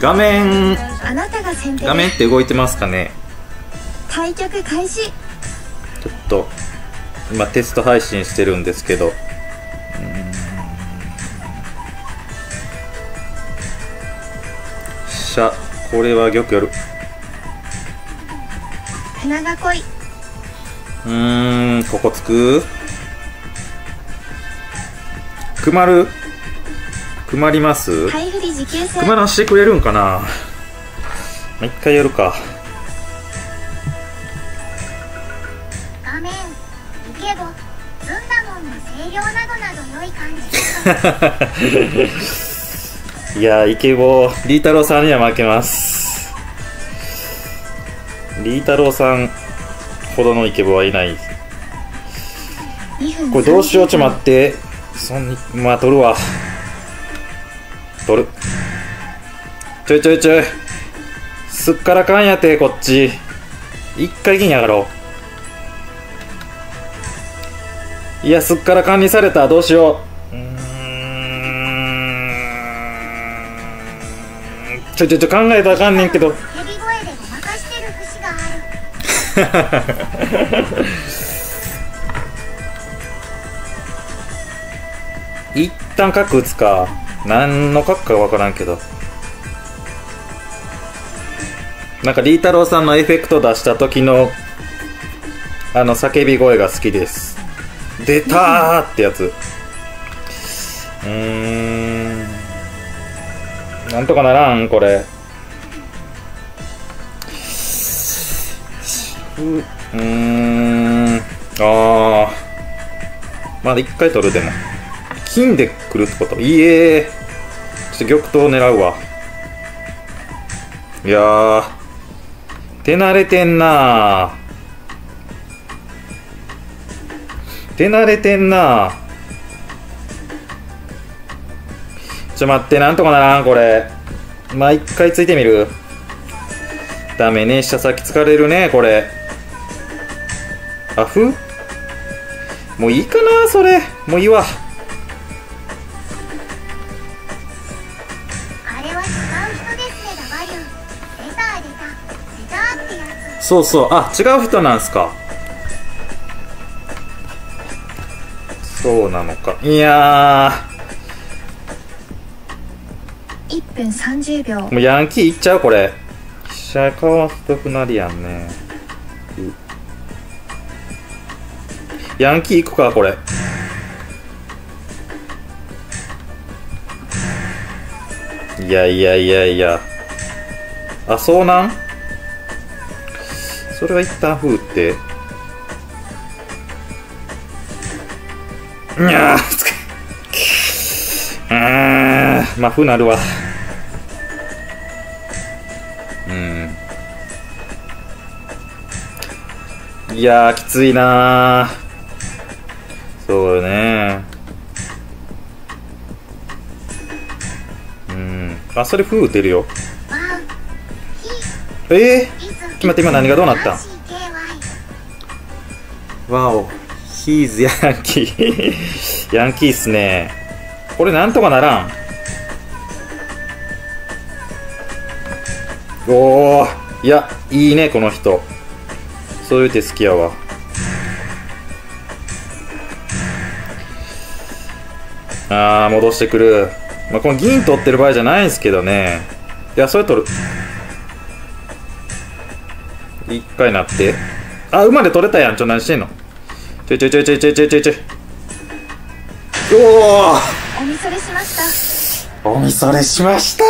画面。あなたが先手で。画面って動いてますかね。対局開始。ちょっと今テスト配信してるんですけど。しゃこれは玉寄る。船が来い。うーんここつく。くまる。くまります？くまらしてくれるんかな？まあ一回やるか。画面イケボずんだもんの声量などなど良い感じ。いやーイケボーリー太郎さんには負けます。リー太郎さんほどのイケボはいない。2分これどうしようちょ待って。そんにまあ取るわ取る。ちょいちょいちょい。すっからかんやてこっち。一回銀やがろう。いやすっからかんにされたどうしよう。うん。ちょいちょいちょい考えたらあかんねんけど。一旦角打つか。何の角かわからんけど。なんかリー太郎さんのエフェクト出した時のあの叫び声が好きです。出たーってやつ。うーん。なんとかならんこれ。うーん。あー。まだ一回取るでも金で来るってこと？いいえちょっと玉頭狙うわ。いやー。手慣れてんな手慣れてんなちょ待ってなんとかならんこれ。まあ一回ついてみる？ダメね下先疲れるねこれ。あふもういいかなそれ。もういいわ。そうそう。あ違う人なんすか。そうなのか。いや1分30秒ーもうヤンキーいっちゃうこれ。飛車かわすとくなりやんね。うヤンキーいくかこれ。いやいやいやいや。あそうなん？それは一旦封って。にゃーつけ。あーまあ封なるわ。うん。いやーきついなー。そうよね。うん。あそれ封打てるよ。わえうひ待って今何がどうなった？わお、ヒーズヤンキー。ヤンキーっすね。これなんとかならん。おー、いや、いいね、この人。そういう手好きやわ。あー、戻してくる。まあ、この銀取ってる場合じゃないんですけどね。いや、それ取る。一回なって。あ、馬で取れたやん。ちょ、何してんの？ちょいちょいちょいちょいちょいちょいちょいちょい。おおみそれしましたおおみそれしました